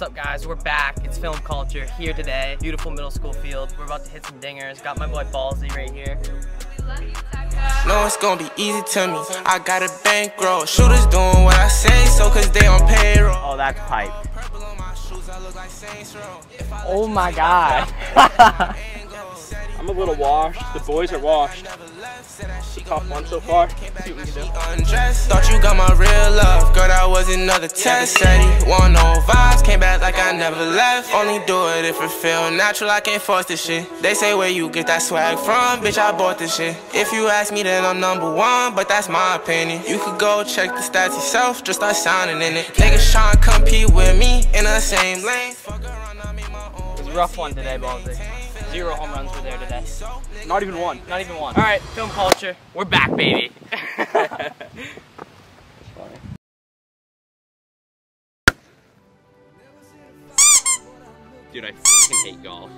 What's up guys, we're back. It's Film Culture here today. Beautiful middle school field. We're about to hit some dingers. Got my boy Ballsy right here. No, it's gonna be easy to me. I got a bankroll. Shooters doing what I say, so cause they on payroll. Oh, that's pipe. Purple on my shoes, I look like Saints Row. If I Oh my god. I'm a little washed. The boys are washed. Top one so far. See what we can do. thought you got my real love. Girl, that was another test. He want no vibes, came back like I never left. Only do it if it feel natural, I can't force this shit. They say where you get that swag from, bitch, I bought this shit. If you ask me, then I'm number one, but that's my opinion. You could go check the stats yourself, just start signing in it. Niggas tryna compete with me in the same lane. Fuck around, I make my own. It was a rough one today, Ballsy. Zero home runs were there today. Not even one. Not even one. Alright, Film Culture. We're back, baby. Dude, I fucking hate golf.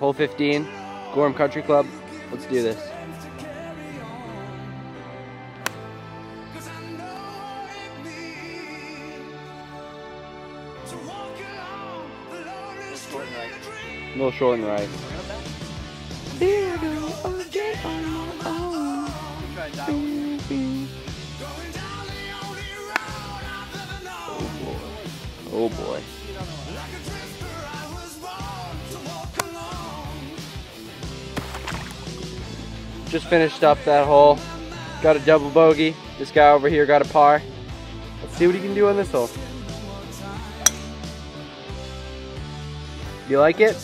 Hole 15, Gorham Country Club. Let's do this. A little short and on the right. Oh boy. Just finished up that hole. Got a double bogey. This guy over here got a par. Let's see what he can do on this hole. You like it?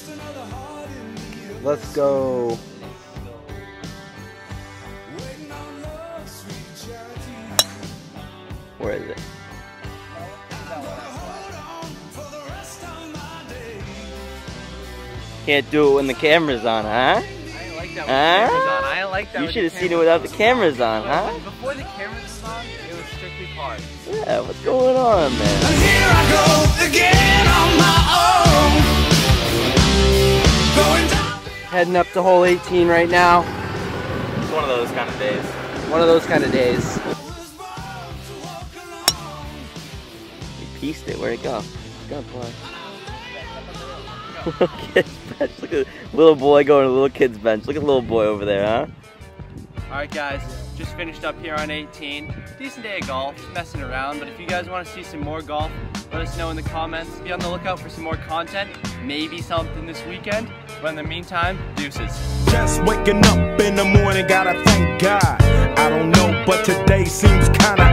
Let's go. Where is it? Can't do it when the camera's on, huh? I didn't like that Huh? the cameras on. I like that You should have seen it without the cameras on, huh? Before the cameras was on, it was strictly par. Yeah, what's going on, man? Heading up to hole 18 right now. It's one of those kind of days. One of those kind of days. We pieced it. Where'd it go? It's gonna play. little kid's bench. Look at little boy going to little kid's bench. Look at little boy over there, huh? Alright guys, just finished up here on 18. Decent day of golf, messing around, but if you guys want to see some more golf, let us know in the comments. Be on the lookout for some more content, maybe something this weekend. But in the meantime, deuces. Just waking up in the morning, gotta thank God. I don't know, but today seems kinda